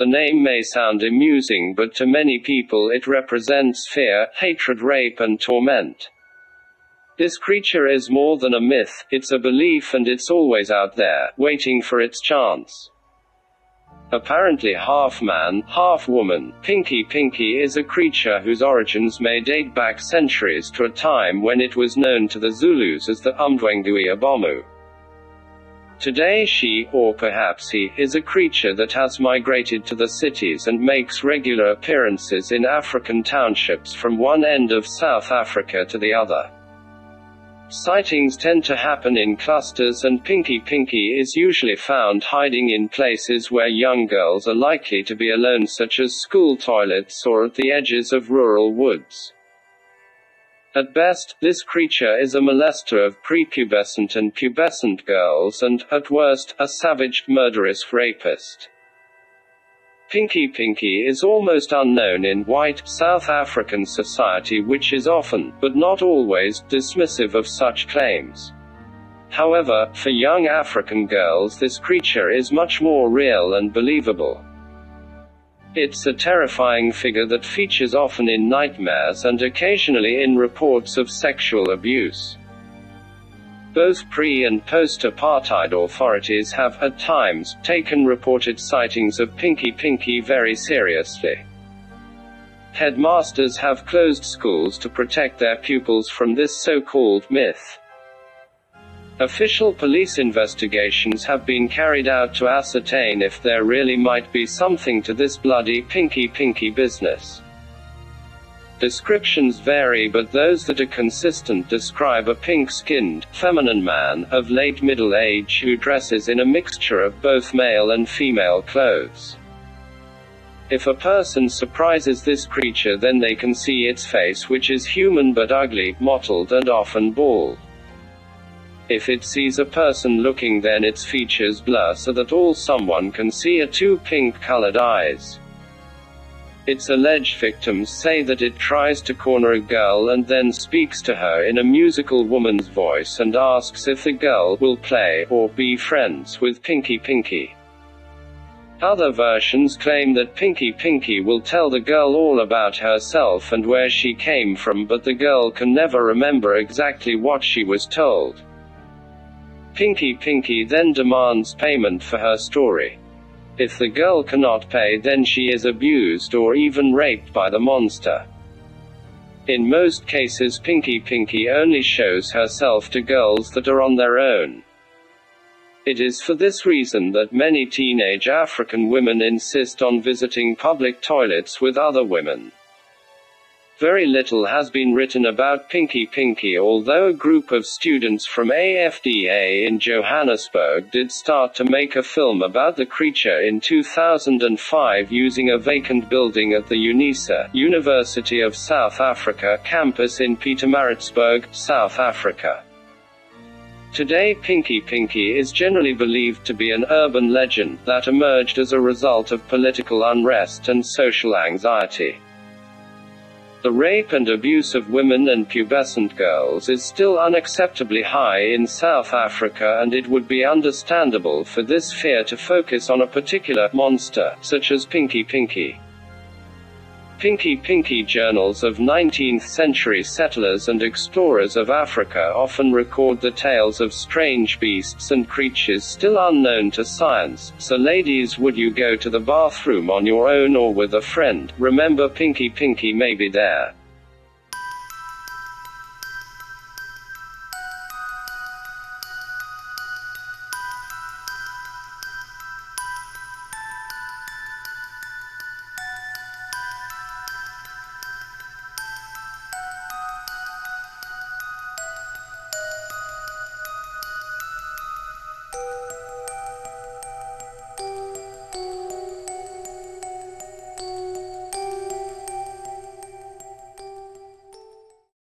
The name may sound amusing, but to many people it represents fear, hatred, rape, and torment. This creature is more than a myth, it's a belief and it's always out there, waiting for its chance. Apparently half man, half woman, Pinky Pinky is a creature whose origins may date back centuries to a time when it was known to the Zulus as the Umdwengui Abomu. Today she, or perhaps he, is a creature that has migrated to the cities and makes regular appearances in African townships from one end of South Africa to the other. Sightings tend to happen in clusters and Pinky Pinky is usually found hiding in places where young girls are likely to be alone such as school toilets or at the edges of rural woods. At best, this creature is a molester of prepubescent and pubescent girls and, at worst, a savage, murderous rapist. Pinky Pinky is almost unknown in white, South African society which is often, but not always, dismissive of such claims. However, for young African girls this creature is much more real and believable. It's a terrifying figure that features often in nightmares and occasionally in reports of sexual abuse. Both pre and post apartheid authorities have, at times, taken reported sightings of Pinky Pinky very seriously. Headmasters have closed schools to protect their pupils from this so called myth. Official police investigations have been carried out to ascertain if there really might be something to this bloody pinky pinky business. Descriptions vary but those that are consistent describe a pink-skinned, feminine man, of late middle age who dresses in a mixture of both male and female clothes. If a person surprises this creature then they can see its face which is human but ugly, mottled and often bald. If it sees a person looking then its features blur so that all someone can see are two pink-colored eyes. Its alleged victims say that it tries to corner a girl and then speaks to her in a musical woman's voice and asks if the girl will play or be friends with Pinky Pinky. Other versions claim that Pinky Pinky will tell the girl all about herself and where she came from, but the girl can never remember exactly what she was told. Pinky Pinky then demands payment for her story. If the girl cannot pay then she is abused or even raped by the monster. In most cases Pinky Pinky only shows herself to girls that are on their own. It is for this reason that many teenage African women insist on visiting public toilets with other women. Very little has been written about Pinky Pinky although a group of students from AFDA in Johannesburg did start to make a film about the creature in 2005 using a vacant building at the UNISA University of South Africa campus in Pietermaritzburg, South Africa. Today Pinky Pinky is generally believed to be an urban legend that emerged as a result of political unrest and social anxiety. The rape and abuse of women and pubescent girls is still unacceptably high in South Africa and it would be understandable for this fear to focus on a particular monster, such as Pinky Pinky. Pinky Pinky journals of 19th century settlers and explorers of Africa often record the tales of strange beasts and creatures still unknown to science. So, ladies, would you go to the bathroom on your own or with a friend? Remember, Pinky Pinky may be there.